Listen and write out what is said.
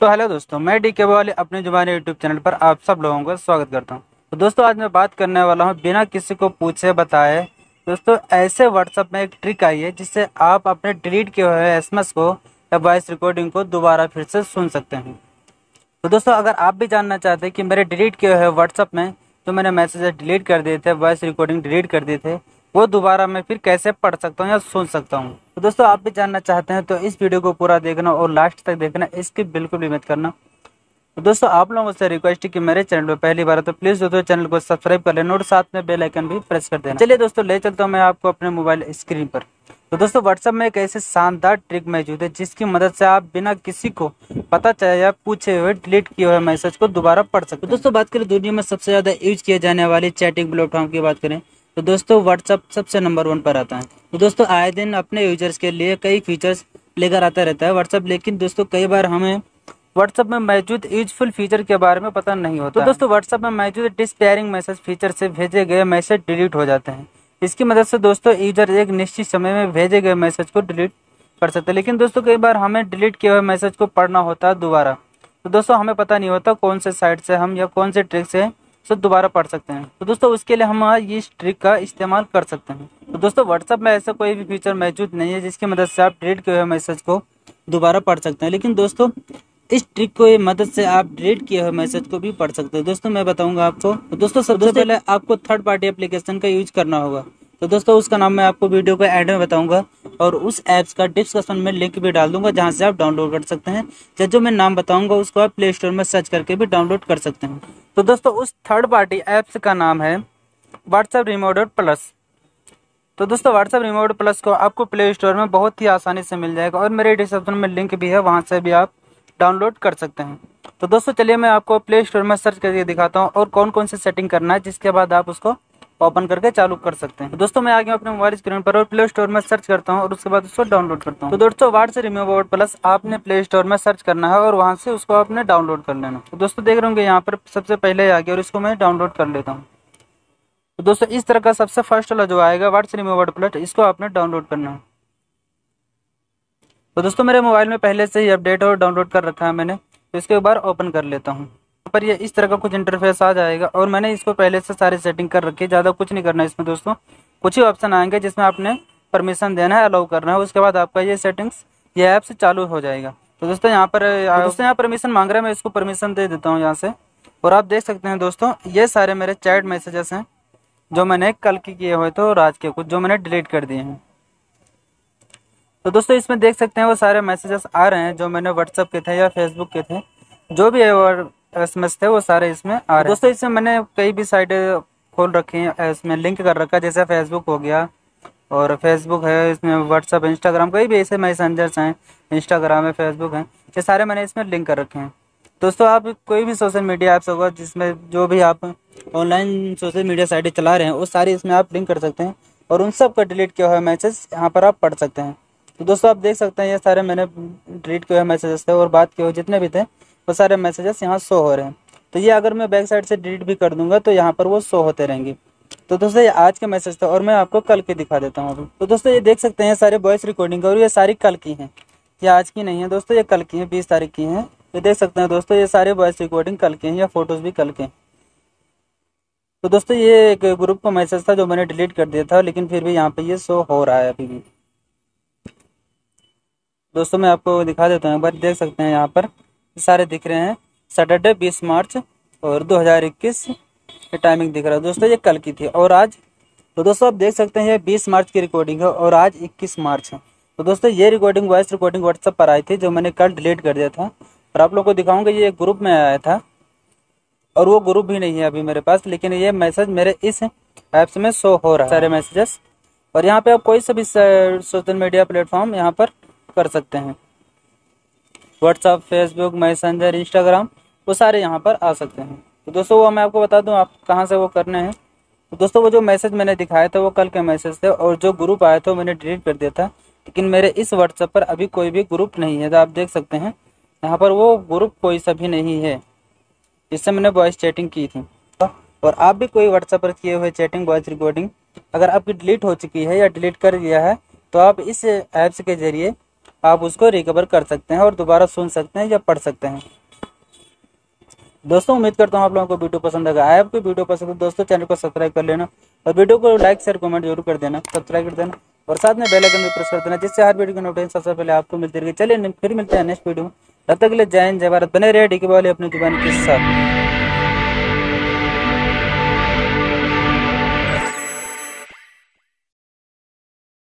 तो हेलो दोस्तों, मैं डी के वाले अपने जुबानी यूट्यूब चैनल पर आप सब लोगों का स्वागत करता हूँ। तो दोस्तों, आज मैं बात करने वाला हूँ, बिना किसी को पूछे बताए। दोस्तों, ऐसे व्हाट्सअप में एक ट्रिक आई है, जिससे आप अपने डिलीट किए हुए एस को या वॉइस रिकॉर्डिंग को दोबारा फिर से सुन सकते हैं। तो दोस्तों, अगर आप भी जानना चाहते हैं कि मेरे डिलीट किए हुए व्हाट्सअप में जो मैंने मैसेज डिलीट कर दिए थे वॉइस रिकॉर्डिंग डिलीट कर दिए थे वो दोबारा मैं फिर कैसे पढ़ सकता हूँ या सुन सकता हूँ? तो दोस्तों, आप भी जानना चाहते हैं तो इस वीडियो को पूरा देखना और लास्ट तक देखना, इसकी बिल्कुल भी मत करना। तो दोस्तों, आप लोगों से रिक्वेस्ट है कि मेरे चैनल पर पहली बार तो प्लीज़ दोस्तों चैनल को सब्सक्राइब कर लेना और साथ में बेल आइकन भी प्रेस कर देना। चलिए दोस्तों, ले चलता हूँ मैं आपको अपने मोबाइल स्क्रीन पर। तो दोस्तों व्हाट्सअप में एक ऐसे शानदार ट्रिक मौजूद है, जिसकी मदद से आप बिना किसी को पता चले या पूछे हुए डिलीट किए हुए मैसेज को दोबारा पढ़ सकते तो दोस्तों, बात करें दुनिया में सबसे ज़्यादा यूज़ किए जाने वाली चैटिंग प्लेटफॉर्म की बात करें तो दोस्तों व्हाट्सअप सबसे नंबर वन पर आता है। तो दोस्तों आए दिन अपने यूज़र्स के लिए कई फीचर्स लेकर आता रहता है व्हाट्सअप लेकिन दोस्तों कई बार हमें व्हाट्सअप में मौजूद यूजफुल फीचर के बारे में पता नहीं होता। तो दोस्तों व्हाट्सअप में मौजूद डिस्पेयरिंग मैसेज फीचर से भेजे गए मैसेज डिलीट हो जाते हैं। इसकी मदद से दोस्तों यूज़र एक निश्चित समय में भेजे गए मैसेज को डिलीट कर सकते हैं। लेकिन दोस्तों कई बार हमें डिलीट किए हुए मैसेज को पढ़ना होता है दोबारा। तो दोस्तों हमें पता नहीं होता कौन से साइट से हम या कौन से ट्रिक से से दोबारा पढ़ सकते हैं। तो दोस्तों उसके लिए हम इस ट्रिक का इस्तेमाल कर सकते हैं। तो दोस्तों व्हाट्सअप में ऐसा कोई भी फीचर मौजूद नहीं है जिसकी मदद से आप डिलीट किए हुए मैसेज को दोबारा पढ़ सकते हैं। लेकिन दोस्तों इस ट्रिक को मदद से आप डिलीट किए हुए मैसेज को भी पढ़ सकते हैं। दोस्तों मैं बताऊँगा आपको। तो दोस्तों सबसे पहले आपको थर्ड पार्टी एप्लीकेशन का यूज़ करना होगा। तो दोस्तों, उसका नाम मैं आपको वीडियो के एंड में बताऊँगा और उस ऐप्स का डिस्क्रिप्शन में लिंक भी डाल दूँगा जहाँ से आप डाउनलोड कर सकते हैं। या जो मैं नाम बताऊँगा, उसको आप प्ले स्टोर में सर्च करके भी डाउनलोड कर सकते हैं। तो दोस्तों, उस थर्ड पार्टी ऐप्स का नाम है व्हाट्सएप रिमोट प्लस तो दोस्तों व्हाट्सएप रिमोट प्लस को आपको प्ले स्टोर में बहुत ही आसानी से मिल जाएगा और मेरे डिस्क्रिप्शन में लिंक भी है, वहाँ से भी आप डाउनलोड कर सकते हैं। तो दोस्तों, चलिए मैं आपको प्ले स्टोर में सर्च करके दिखाता हूँ और कौन कौन सी सेटिंग करना है, जिसके बाद आप उसको ओपन करके चालू कर सकते हैं। दोस्तों, मैं आ गया अपने मोबाइल स्क्रीन पर और प्ले स्टोर में सर्च करता हूँ और उसके बाद उसको डाउनलोड करता हूँ। तो दोस्तों वार्ड से रिमूव अबाउट प्लस आपने प्ले स्टोर में सर्च करना है और वहाँ से उसको आपने डाउनलोड कर लेना तो दोस्तों, देख रहे होंगे, यहाँ पर सबसे पहले आ गया और इसको मैं डाउनलोड कर लेता हूँ। तो दोस्तों, इस तरह का सबसे फ़र्स्ट वाला जो आएगा वार्ड से रिमूव अबाउट प्लस इसको आपने डाउनलोड करना है। तो दोस्तों, मेरे मोबाइल में पहले से ही अपडेट और डाउनलोड कर रखा है मैंने। तो इसके बार ओपन कर लेता हूँ। पर ये इस तरह का कुछ इंटरफेस आ जाएगा और मैंने इसको पहले से सारी सेटिंग कर रखी है ज़्यादा कुछ नहीं करना है इसमें दोस्तों। कुछ ही ऑप्शन आएँगे जिसमें आपने परमिशन देना है अलाउ करना है उसके बाद आपका ये सेटिंग्स ये ऐप से चालू हो जाएगा। तो दोस्तों यहाँ पर तो दोस्तों यहाँ परमिशन मांग रहा है मैं इसको परमिशन दे देता हूँ यहाँ से। और आप देख सकते हैं दोस्तों ये सारे मेरे चैट मैसेजेस हैं जो मैंने कल के किए हुए थे और आज के कुछ जो मैंने डिलीट कर दिए हैं। तो दोस्तों इसमें देख सकते हैं वो सारे मैसेजेस आ रहे हैं जो मैंने व्हाट्सअप के थे या फेसबुक के थे जो भी एस थे वो सारे इसमें। आ रहे दोस्तों इसमें मैंने कई भी साइटें खोल रखी हैं इसमें लिंक कर रखा है जैसे फेसबुक हो गया और फेसबुक है इसमें व्हाट्सअप इंस्टाग्राम कई भी ऐसे मैसेंजर्स हैं इंस्टाग्राम है फेसबुक है ये सारे मैंने इसमें लिंक कर रखे हैं। दोस्तों आप कोई भी सोशल मीडिया ऐप्स होगा जिसमें जो भी आप ऑनलाइन सोशल मीडिया साइटें चला रहे हैं वो सारी इसमें आप लिंक कर सकते हैं और उन सब का डिलीट किया हुआ मैसेज यहाँ पर आप पढ़ सकते हैं। तो दोस्तों आप देख सकते हैं ये सारे मैंने डिलीट किए हुए मैसेजेस थे और बात किए हुए जितने भी थे वो सारे मैसेजेस यहाँ शो हो रहे हैं। तो ये अगर मैं बैक साइड से डिलीट भी कर दूँगा तो यहाँ पर वो शो होते रहेंगे। तो दोस्तों, ये आज के मैसेज था और मैं आपको कल के दिखा देता हूँ अभी। तो दोस्तों, ये देख सकते हैं सारे वॉइस रिकॉर्डिंग और ये सारी कल की हैं। ये आज की नहीं है दोस्तों, ये कल की हैं, बीस तारीख की हैं। ये देख सकते हैं दोस्तों, ये सारे वॉइस रिकॉर्डिंग कल के हैं या फ़ोटोज़ भी कल के हैं। तो दोस्तों, ये एक ग्रुप का मैसेज था जो मैंने डिलीट कर दिया था, लेकिन फिर भी यहाँ पे ये शो हो रहा है अभी भी। दोस्तों, मैं आपको दिखा देता हूँ, एक बार देख सकते हैं यहाँ पर। सारे दिख रहे हैं। सैटरडे बीस मार्च और 2021 ये टाइमिंग दिख रहा है। दोस्तों, ये कल की थी और आज तो दोस्तों, आप देख सकते हैं ये 20 मार्च की रिकॉर्डिंग है और आज 21 मार्च है। तो दोस्तों, ये रिकॉर्डिंग वॉइस रिकॉर्डिंग व्हाट्सअप पर आई थी, जो मैंने कल डिलीट कर दिया था। और आप लोग को दिखाऊँगा, ये ग्रुप में आया था और वो ग्रुप भी नहीं है अभी मेरे पास, लेकिन ये मैसेज मेरे इस ऐप्स में शो हो रहा है। सारे मैसेजेस और यहाँ पे आप कोई सा भी सोशल मीडिया प्लेटफॉर्म यहाँ पर कर सकते हैं। व्हाट्सअप फेसबुक मैसेंजर इंस्टाग्राम वो सारे यहाँ पर आ सकते हैं। तो दोस्तों, वो मैं आपको बता दूँ, आप कहाँ से वो करने हैं। तो दोस्तों, वो जो मैसेज मैंने दिखाया था, वो कल के मैसेज थे, और जो ग्रुप आया था मैंने डिलीट कर दिया था। लेकिन मेरे इस व्हाट्सएप पर अभी कोई भी ग्रुप नहीं है। तो आप देख सकते हैं, यहाँ पर वो ग्रुप कोई सा भी नहीं है, जिससे मैंने वॉइस चैटिंग की थी। और आप भी कोई व्हाट्सएप पर किए हुए चैटिंग वॉइस रिकॉर्डिंग अगर आपकी डिलीट हो चुकी है या डिलीट कर दिया है तो आप इस ऐप्स के ज़रिए आप उसको रिकवर कर सकते हैं और दोबारा सुन सकते हैं या पढ़ सकते हैं। दोस्तों, उम्मीद करता हूँ आप लोगों को वीडियो पसंद आएगा आया आपको वीडियो पसंद है, दोस्तों, चैनल को सब्सक्राइब कर लेना और वीडियो को लाइक शेयर कमेंट ज़रूर कर देना। सब्सक्राइब कर देना और साथ में बेल आइकन भी प्रेस कर देना, जिससे हर वीडियो की नोटिफिकेशन सबसे पहले आपको मिलती रहेगी। चलिए, फिर मिलते हैं नेक्स्ट वीडियो में। तब तक के लिए जय हिंद, जय भारत। बने रहे डी वाले अपनी ज़ुबान के साथ।